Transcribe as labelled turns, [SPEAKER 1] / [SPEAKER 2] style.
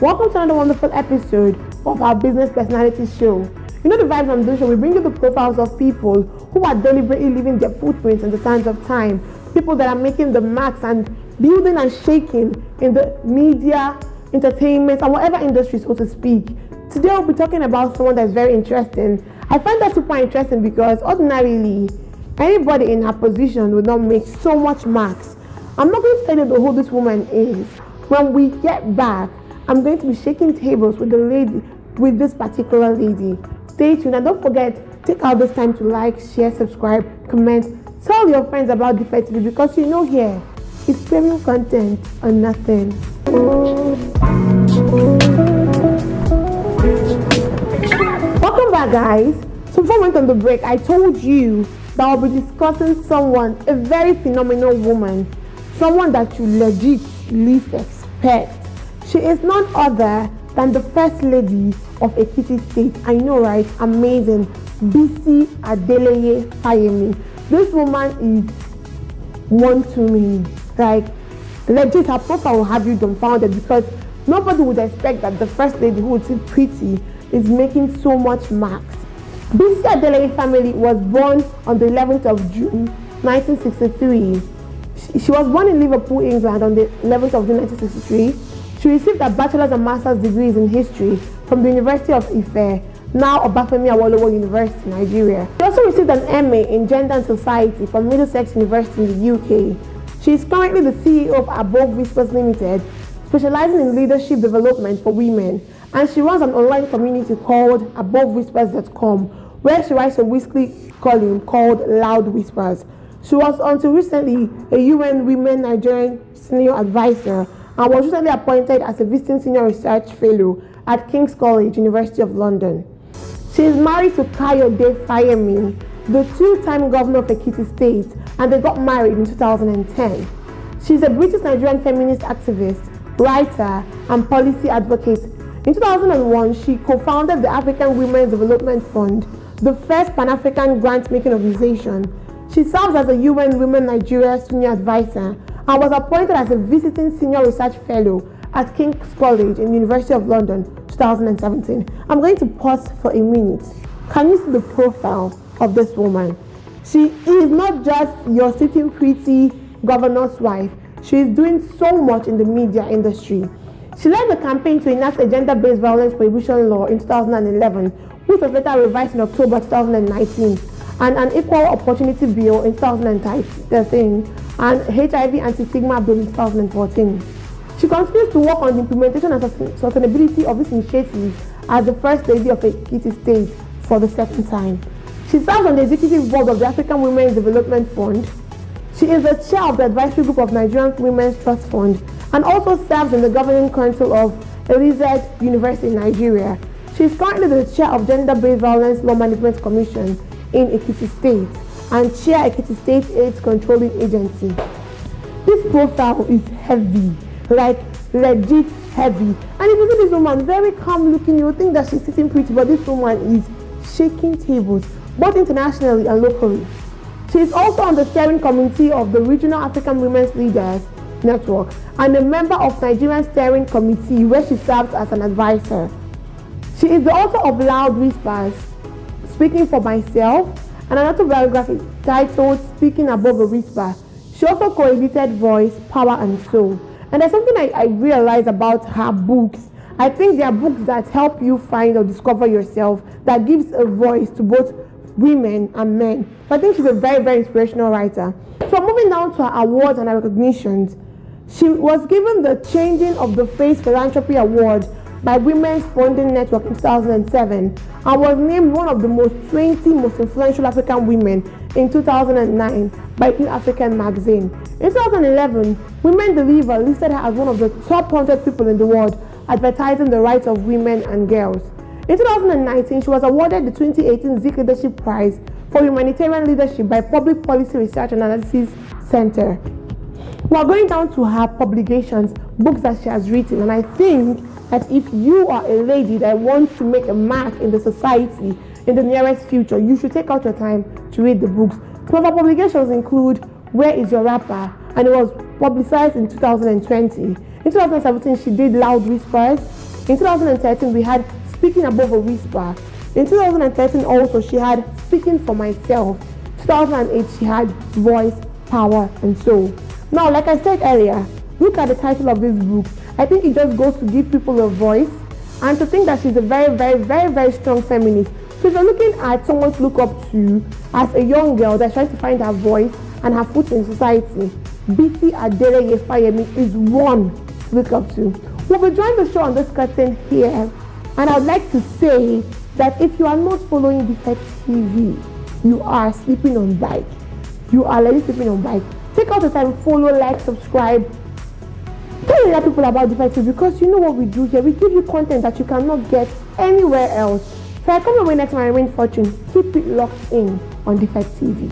[SPEAKER 1] Welcome to another wonderful episode of our Business Personality Show. You know the vibes on this show, we bring you the profiles of people who are deliberately leaving their footprints in the sands of time, people that are making the marks and building and shaking in the media, entertainment, and whatever industry, so to speak. Today we'll be talking about someone that's very interesting. I find that super interesting because ordinarily, anybody in her position would not make so much marks. I'm not going to tell you who this woman is. When we get back, I'm going to be shaking tables with the lady, with this particular lady. Stay tuned and don't forget, take out this time to like, share, subscribe, comment, tell your friends about DFET TV because you know here, it's premium content or nothing. Welcome back, guys. So before we went on the break, I told you that I'll be discussing someone, a very phenomenal woman, someone that you legit least expect. She is none other than the first lady of Ekiti State. I know, right? Amazing. Bisi Adeleye Fayemi. This woman is one to me. Like, legit, her profile will have you dumbfounded because nobody would expect that the first lady who see pretty is making so much marks. Bisi Adeleye Fayemi was born on the 11th of June 1963. She, she was born in Liverpool, England on the 11th of June 1963. She received a bachelor's and master's degrees in history from the University of Ife, now Obafemi Awolowo University, Nigeria. She also received an MA in Gender and Society from Middlesex University in the UK. She is currently the CEO of Above Whispers Limited, specializing in leadership development for women, and she runs an online community called AboveWhispers.com, where she writes a weekly column called Loud Whispers. She was until recently a UN Women Nigerian Senior Advisor and was recently appointed as a visiting senior research fellow at King's College, University of London. She is married to Kayode Fayemi, the two-time governor of Ekiti State, and they got married in 2010. She is a British Nigerian feminist activist, writer, and policy advocate. In 2001, she co-founded the African Women's Development Fund, the first Pan-African grant-making organization. She serves as a UN Women Nigeria Senior Advisor and was appointed as a visiting senior research fellow at King's College in University of London 2017. I'm going to pause for a minute. Can you see the profile of this woman? She is not just your sitting pretty governor's wife. She is doing so much in the media industry. She led the campaign to enact a gender-based violence prohibition law in 2011, which was later revised in October 2019, and an equal opportunity bill in 2013 and HIV anti-stigma bill in 2014. She continues to work on the implementation and sustainability of this initiative as the First Lady of Ekiti State for the second time. She serves on the executive board of the African Women's Development Fund. She is the chair of the advisory group of Nigerian Women's Trust Fund and also serves in the governing council of Elizade University in Nigeria. She is currently the chair of Gender-Based Violence Law Management Commission in Ekiti State and chair Ekiti State AIDS Controlling Agency. This profile is heavy, like legit heavy. And if you see this woman, very calm looking, you think that she's sitting pretty, but this woman is shaking tables, both internationally and locally. She is also on the steering committee of the Regional African Women's Leaders Network and a member of Nigerian Steering Committee where she serves as an advisor. She is the author of Loud Whispers, Speaking for Myself, and an autobiography titled Speaking Above a Whisper. She also co-edited Voice, Power and Soul. And there's something I, I realized about her books. I think they are books that help you find or discover yourself, that gives a voice to both women and men. So I think she's a very, very inspirational writer. So moving down to her awards and her recognitions, she was given the Changing of the Face Philanthropy Award by Women's Funding Network in 2007 and was named one of the most 20 most influential African women in 2009 by New African magazine. In 2011, Women Deliver listed her as one of the top 100 people in the world advertising the rights of women and girls. In 2019, she was awarded the 2018 Zik Leadership Prize for Humanitarian Leadership by Public Policy Research and Analysis Center. We are going down to her publications, books that she has written, and I think that if you are a lady that wants to make a mark in the society in the nearest future, you should take out your time to read the books. Some of our publications include Where is Your Wrapper? and it was publicized in 2020. In 2017, she did Loud Whispers, In 2013, we had Speaking Above a Whisper. In 2013 also, she had Speaking for Myself. 2008, she had Voice, Power, and Soul. Now, like I said earlier, look at the title of this book. I think it just goes to give people a voice and to think that she's a very, very, very, very strong feminist. So if you're looking at someone to look up to as a young girl that's trying to find her voice and her foot in society, Bisi Adeleye Fayemi is one to look up to. We'll be joining the show on this curtain here, and I'd like to say that if you are not following DFET TV, you are sleeping on bike. You are already sleeping on bike. Take out the time, follow, like, subscribe. Tell other people about DFET TV because you know what we do here. We give you content that you cannot get anywhere else. So I come your way next time I win fortune. Keep it locked in on DFET TV.